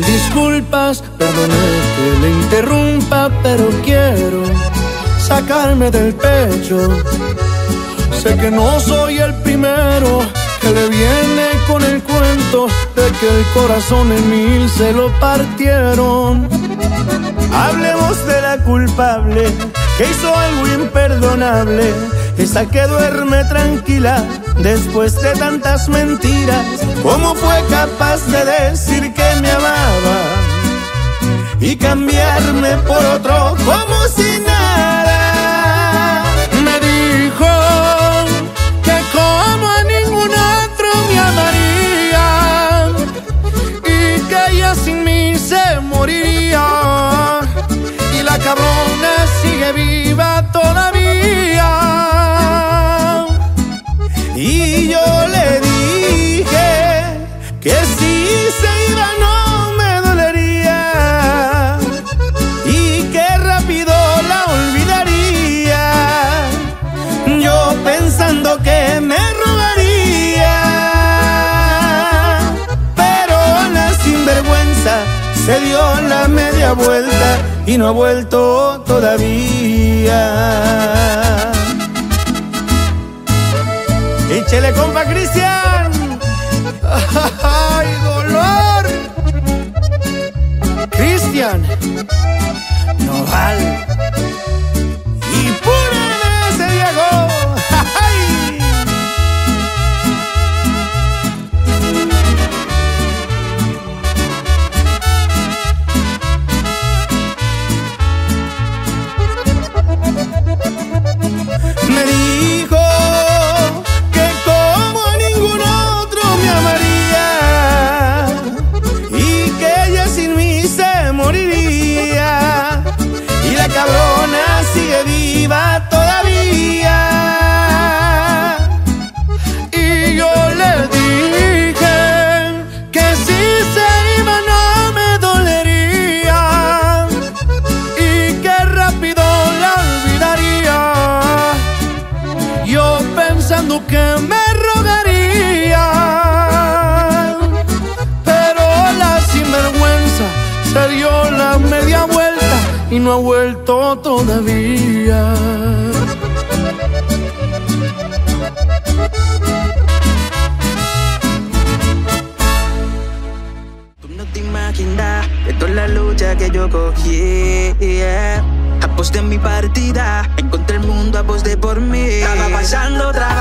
disculpas, perdone que le interrumpa, pero quiero sacarme del pecho. Sé que no soy el primero que le viene con el cuento de que el corazón en mil se lo partieron. Hablemos de la culpable que hizo algo imperdonable, esa que duerme tranquila después de tantas mentiras. ¿Cómo fue capaz de decir que me amaba y cambiarme por otro como si nada? Sigue viva todavía. Y yo le dije que si se iba no me dolería y que rápido la olvidaría. Yo pensando que me robaría, pero la sinvergüenza se dio la media vuelta y no ha vuelto todavía. Échele, compa Cristian. pensando que me rogaría, pero la sinvergüenza se dio la media vuelta y no ha vuelto todavía. Tú no te imaginas de toda la lucha que yo cogí. yeah. Aposté en mi partida, encontré el mundo, aposté por mí. Estaba pasando trabajo,